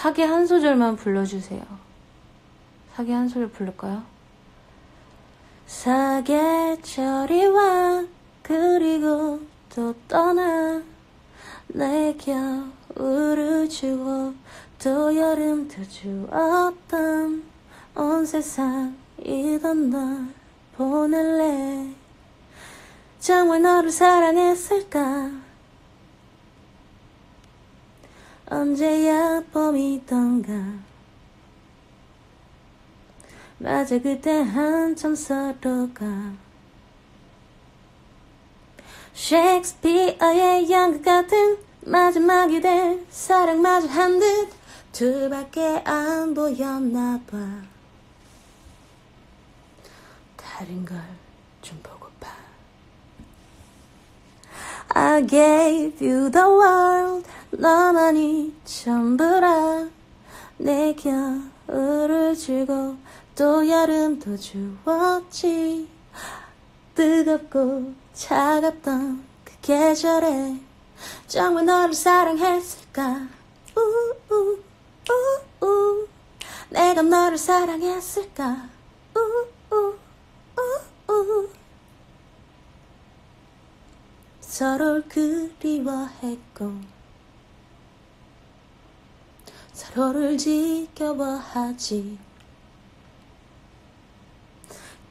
사계 한 소절만 불러주세요. 사계 한 소절 부를까요? 사계절이 와 그리고 또 떠나 내 겨울을 주고 또 여름도 주었던 온 세상 이던 널 보낼래 정말 너를 사랑했을까 언제야 봄이던가. 맞아 그때 한참 서로가. 셰익스피어의 연극 같은 마지막이 될 사랑마저 한 듯 둘밖에 안 보였나 봐. 다른 걸 좀 보고파 I gave you the world 너만이 전부라 내 겨울을 주고 또 여름도 주었지. 뜨겁고 차갑던 그 계절에 정말 너를 사랑했을까? 우우 우우. 내가 너를 사랑했을까? 우우 우우. 서로를 그리워했고 서로를 지켜봐 하지.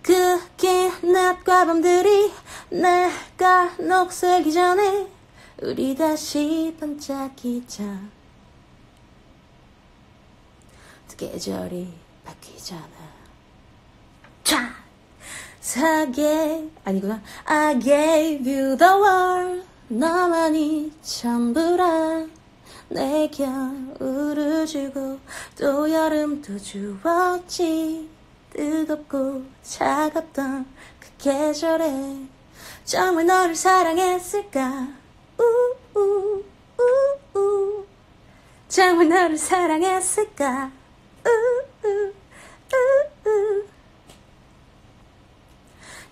그긴 낮과 밤들이 날가 녹슬기 전에 우리 다시 반짝이자. 두 계절이 바뀌잖아. 차 사계 아니구나. I gave you the world. 너만이 전부라 내 겨울을 주고 또 여름도 주었지. 뜨겁고 차갑던 그 계절에 정말 너를 사랑했을까? 우우 우우. 정말 너를 사랑했을까? 우우 우우.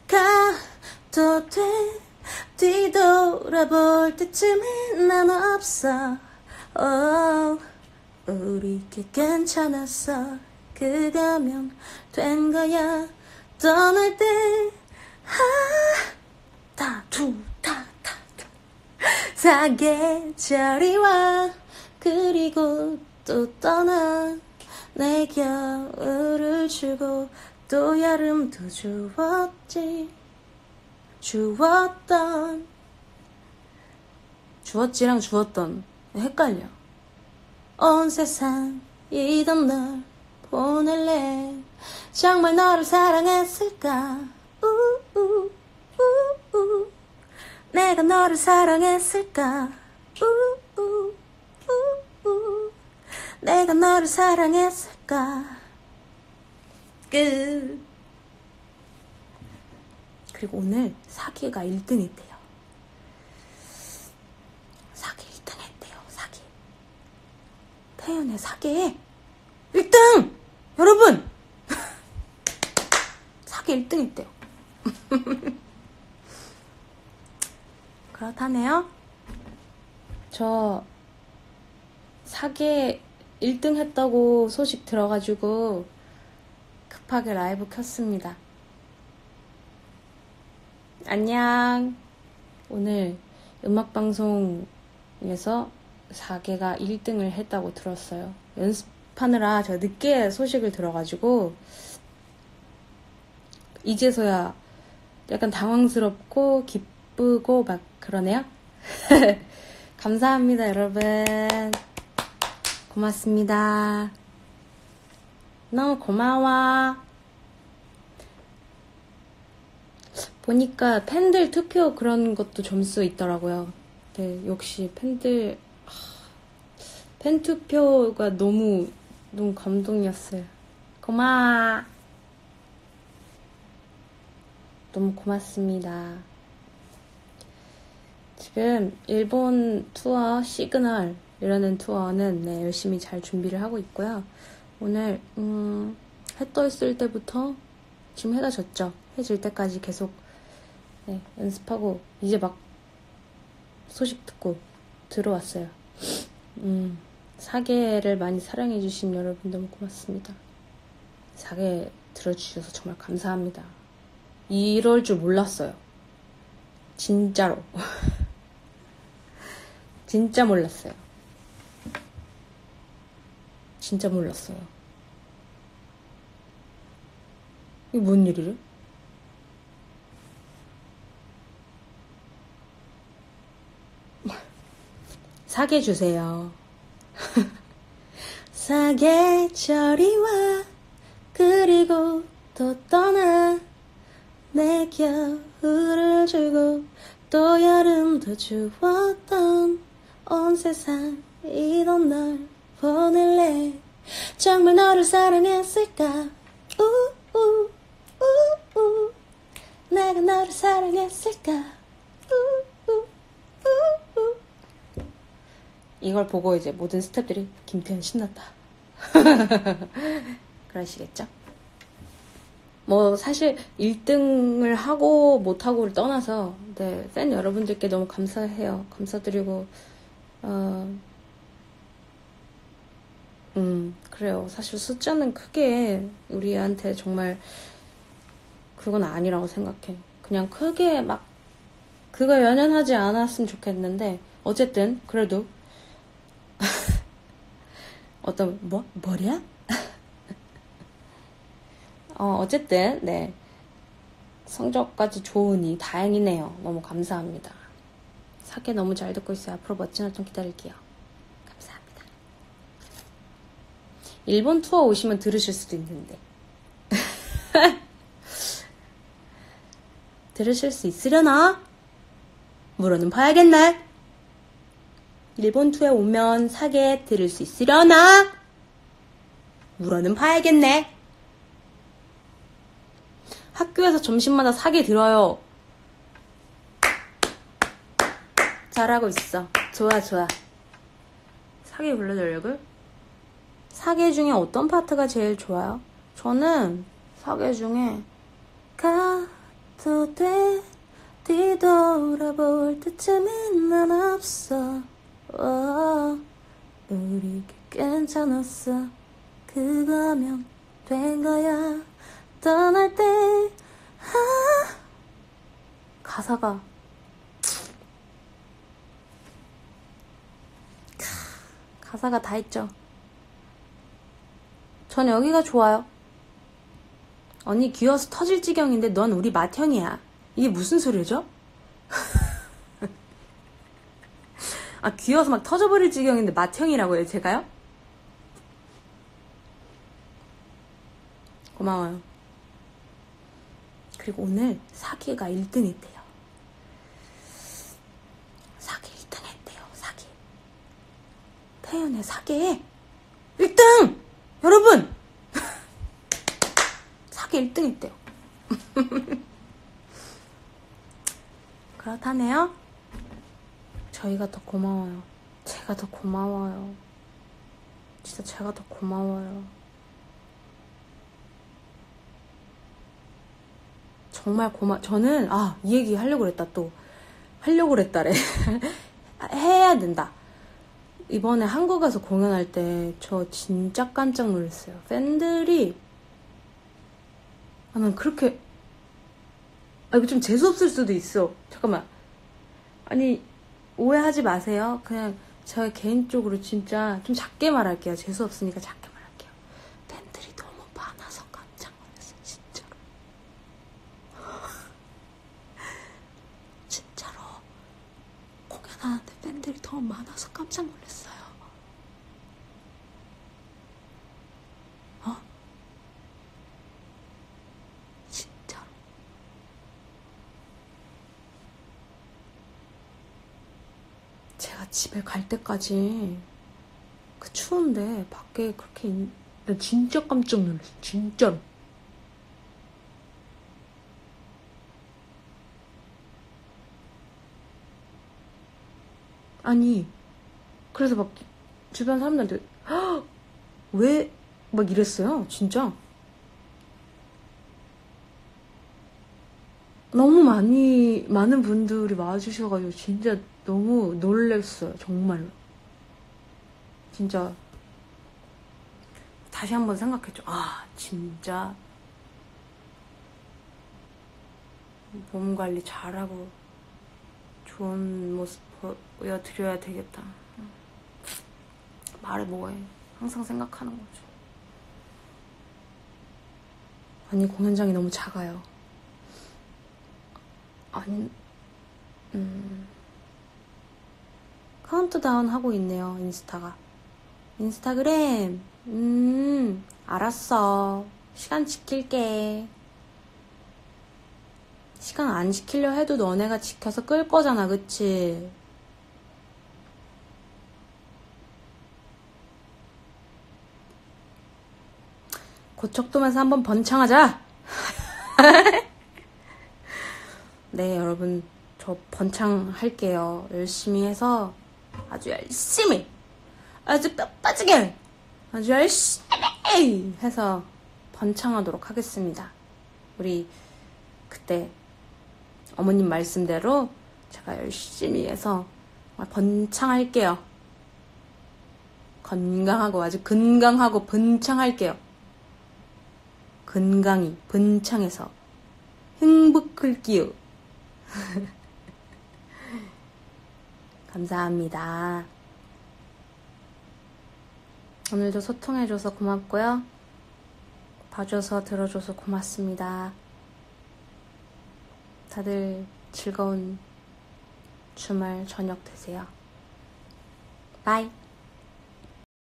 가도 돼. 뒤돌아볼 때쯤에 난 없어 oh, 우리 꽤 괜찮았어. 그가면 된 거야. 떠날 때 하다두다다 사계절이 와. 그리고 또 떠나. 내 겨울을 주고 또 여름도 주었지. 주었던. 주었지랑 주었던 헷갈려. 온 세상 이던 널 보낼래? 정말 너를 사랑했을까? 우우 우우. 내가 너를 사랑했을까? 우우 우우. 내가 너를 사랑했을까? 끝. 그리고 오늘 사기가 1등 했대요 사기 1등 했대요 사기 태연의 사기에 1등! 여러분! 사기 1등 했대요. 그렇다네요. 저 사기 1등 했다고 소식 들어가지고 급하게 라이브 켰습니다. 안녕. 오늘 음악방송에서 4개가 1등을 했다고 들었어요. 연습하느라 제가 늦게 소식을 들어가지고, 이제서야 약간 당황스럽고 기쁘고 막 그러네요. 감사합니다, 여러분. 고맙습니다. 너무 고마워. 보니까 팬들 투표 그런 것도 점수 있더라고요. 네, 역시 팬들 하, 팬 투표가 너무 너무 감동이었어요. 고마워. 너무 고맙습니다. 지금 일본 투어 시그널이라는 투어는 네, 열심히 잘 준비를 하고 있고요. 오늘 음, 해 떠 있을 때부터 지금 해가 졌죠. 해 질 때까지 계속 네, 연습하고 이제 막 소식 듣고 들어왔어요. 음, 사계를 많이 사랑해주신 여러분 너무 고맙습니다. 사계 들어주셔서 정말 감사합니다. 이럴 줄 몰랐어요. 진짜로. 진짜 몰랐어요. 진짜 몰랐어요. 이게 뭔 일이래? 사계 주세요. 사계절이 와 그리고 또 떠나 내 겨울을 주고 또 여름도 주었던 온 세상 이런 널 보낼래? 정말 너를 사랑했을까? 우우 우우. 내가 너를 사랑했을까? 우우 이걸 보고 이제 모든 스태프들이 김태현 신났다 그러시겠죠? 뭐 사실 1등을 하고 못하고를 떠나서 네, 팬 여러분들께 너무 감사해요. 감사드리고 어, 음 그래요. 사실 숫자는 크게 우리한테 정말 그건 아니라고 생각해. 그냥 크게 막 그거 연연하지 않았으면 좋겠는데 어쨌든 그래도 어떤 뭐 머리야? 어, 어쨌든, 네. 성적까지 좋으니 다행이네요. 너무 감사합니다. 사계 너무 잘 듣고 있어요. 앞으로 멋진 활동 기다릴게요. 감사합니다. 일본 투어 오시면 들으실 수도 있는데. 들으실 수 있으려나? 물어는 봐야겠네. 일본 투어에 오면 사계 들을 수 있으려나? 물어는 봐야겠네. 학교에서 점심마다 사계 들어요. 잘하고 있어. 좋아, 좋아. 사계 불러드려고? 사계 중에 어떤 파트가 제일 좋아요? 저는 사계 중에 가도 돼 뒤돌아볼 때쯤엔 난 없어 어, 우리 괜찮았어 그거면 된 거야 떠날 때 아, 가사가 가사가 다 있죠. 전 여기가 좋아요. 언니 귀여워서 터질 지경인데 넌 우리 맏형이야. 이게 무슨 소리죠? 아 귀여워서 막 터져버릴 지경인데 맏형이라고요 제가요? 고마워요. 그리고 오늘 사기가 1등 했대요. 사기 1등 했대요, 사기. 태연의 사기에 1등! 여러분! 사기 1등 했대요. 그렇다네요. 저희가 더 고마워요. 제가 더 고마워요. 진짜 제가 더 고마워요. 정말 고마, 저는, 아, 이 얘기 하려고 그랬다, 또. 하려고 그랬다래. 해야 된다. 이번에 한국 가서 공연할 때 저 진짜 깜짝 놀랐어요. 팬들이, 아, 난 그렇게, 아, 이거 좀 재수없을 수도 있어. 잠깐만. 아니, 오해하지 마세요. 그냥 저 개인적으로 진짜 좀 작게 말할게요. 재수 없으니까 작게. 더 많아서 깜짝 놀랐어요. 어? 진짜로. 제가 집에 갈 때까지 그 추운데 밖에 그렇게 있... 진짜 깜짝 놀랐어. 진짜로. 아니 그래서 막 주변 사람들한테 왜 막 이랬어요 진짜 너무 많이 많은 분들이 와주셔가지고 진짜 너무 놀랬어요 정말로 진짜 다시 한번 생각했죠. 아, 진짜 몸 관리 잘하고 좋은 모습 보여드려야 되겠다. 말해 뭐해. 항상 생각하는 거죠. 아니, 공연장이 너무 작아요. 아니, 음. 카운트다운 하고 있네요, 인스타가. 인스타그램, 음, 알았어. 시간 지킬게. 시간 안 지키려 해도 너네가 지켜서 끌 거잖아, 그치? 고척돔에서 한번 번창하자! 네, 여러분, 저 번창할게요. 열심히 해서 아주 열심히, 아주 뼈 빠지게, 아주 열심히 해서 번창하도록 하겠습니다. 우리 그때 어머님 말씀대로 제가 열심히 해서 번창할게요. 건강하고 아주 건강하고 번창할게요. 건강히 번창해서 행복할게요. 감사합니다. 오늘도 소통해줘서 고맙고요. 봐줘서 들어줘서 고맙습니다. 다들 즐거운 주말 저녁 되세요. 바이.